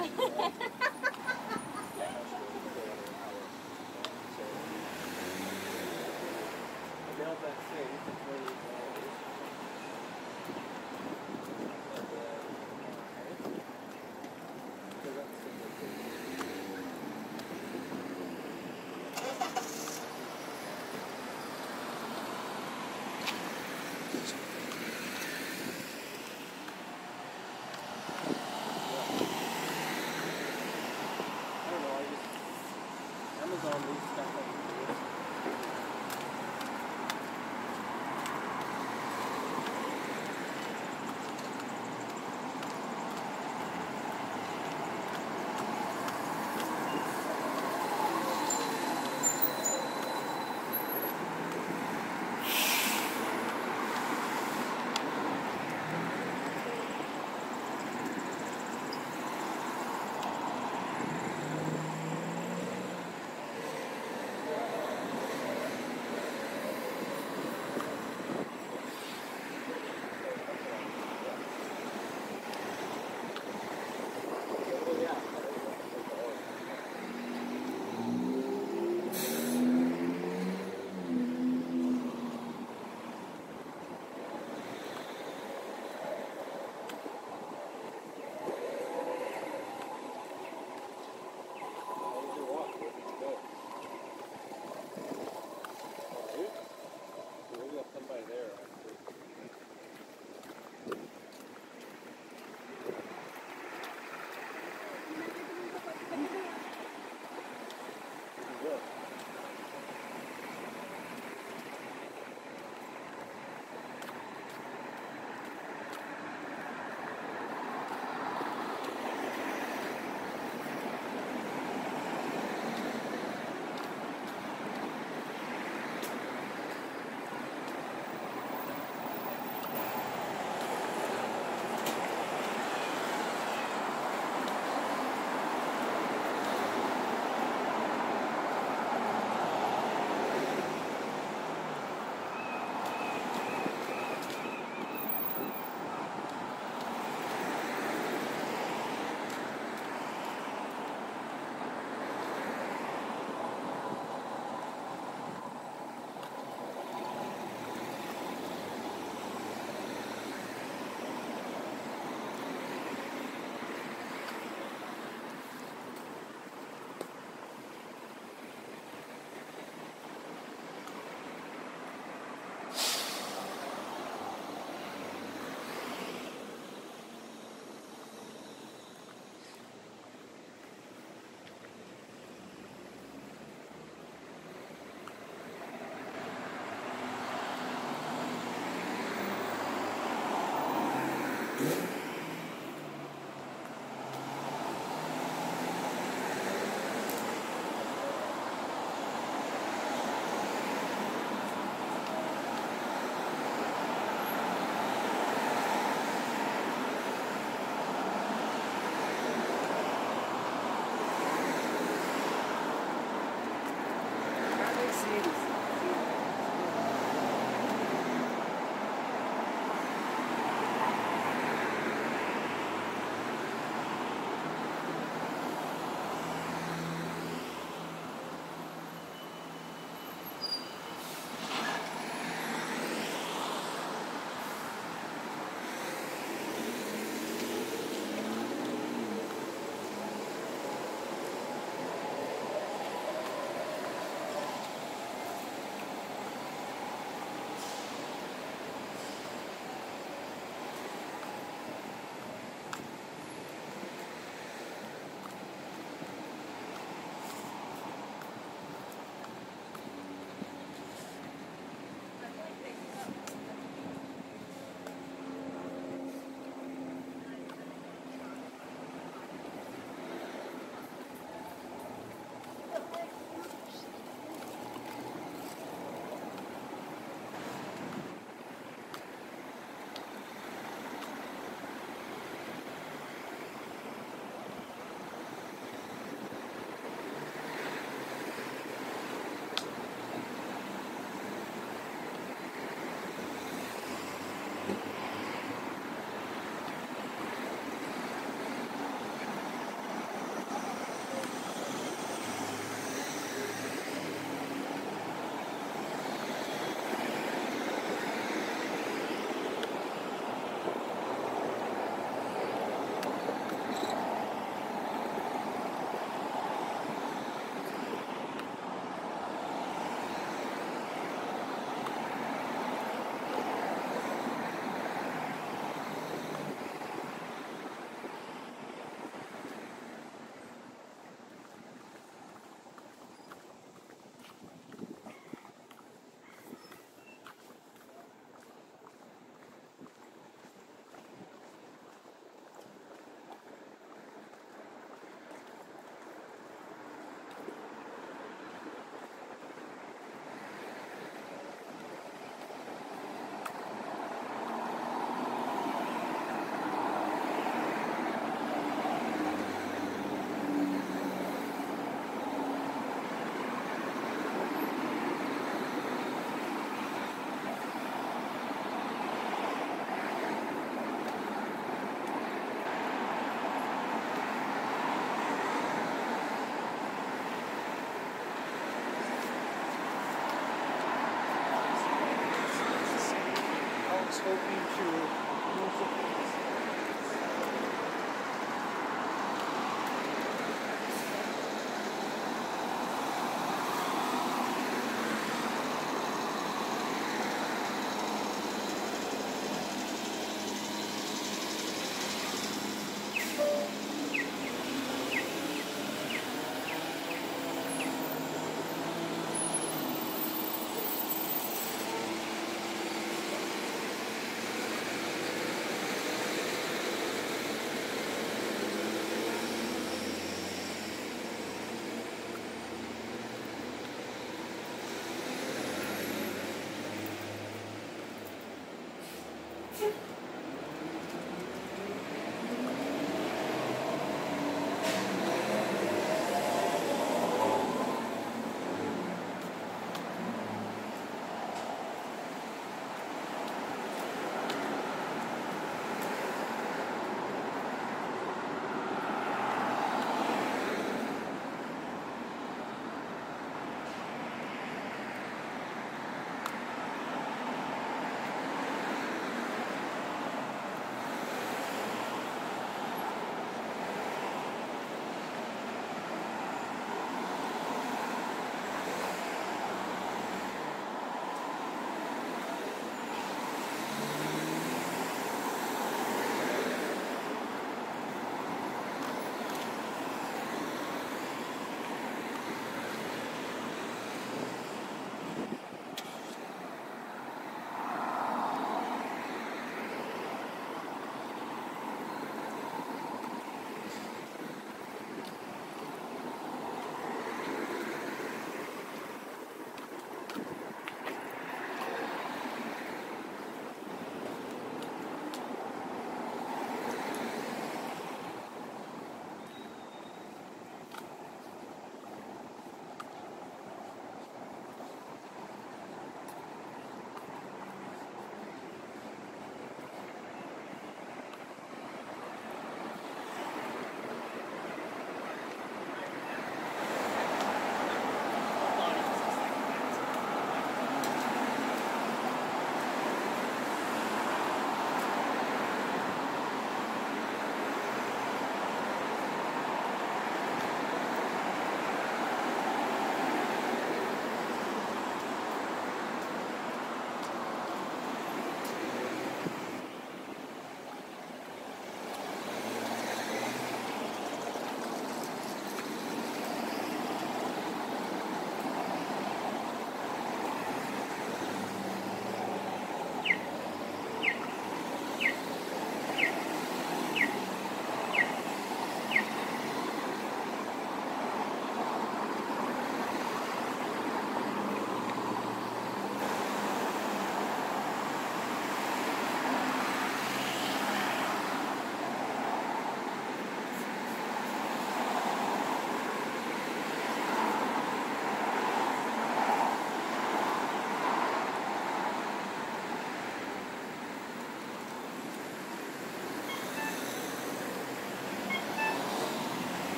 ハハハハ!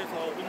years old.